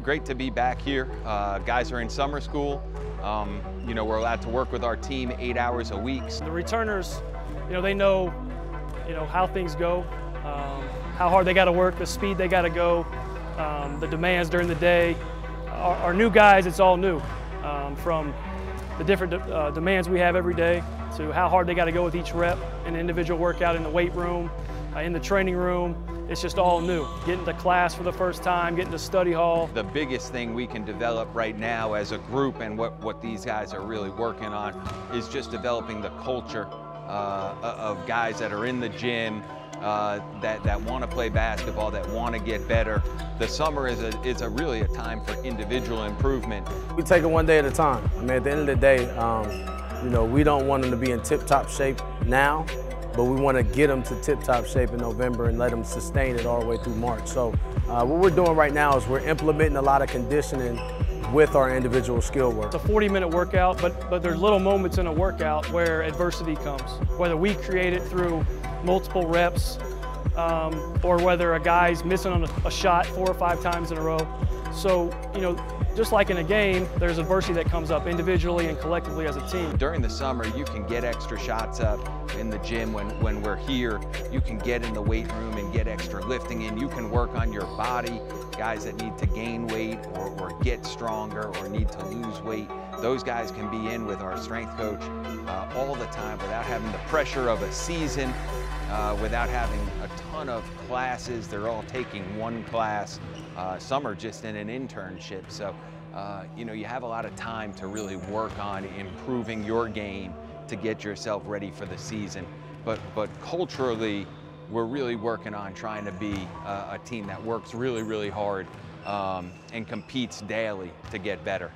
great to be back here. Uh, guys are in summer school. Um, you know, we're allowed to work with our team eight hours a week. The returners, you know, they know, you know, how things go, um, how hard they got to work, the speed they got to go, um, the demands during the day. Our, our new guys, it's all new, um, from the different uh, demands we have every day to how hard they got to go with each rep, an individual workout in the weight room, in the training room. It's just all new. Getting to class for the first time, getting to study hall. The biggest thing we can develop right now as a group and what, what these guys are really working on is just developing the culture uh, of guys that are in the gym, uh, that, that want to play basketball, that want to get better. The summer is a, is a really a time for individual improvement. We take it one day at a time. I mean, at the end of the day, um, you know, we don't want them to be in tip-top shape now, but we want to get them to tip-top shape in November and let them sustain it all the way through March. So uh, what we're doing right now is we're implementing a lot of conditioning with our individual skill work. It's a 40-minute workout, but, but there's little moments in a workout where adversity comes, whether we create it through multiple reps um, or whether a guy's missing on a, a shot four or five times in a row. So, you know, just like in a game, there's adversity that comes up individually and collectively as a team. During the summer, you can get extra shots up in the gym when, when we're here. You can get in the weight room and get extra lifting in. You can work on your body. Guys that need to gain weight or, or get stronger or need to lose weight, those guys can be in with our strength coach uh, all the time without having the pressure of a season, uh, without having a ton of classes. They're all taking one class. Uh, some are just in an internship. So, uh, you know, you have a lot of time to really work on improving your game to get yourself ready for the season. But, but culturally, we're really working on trying to be a team that works really, really hard um, and competes daily to get better.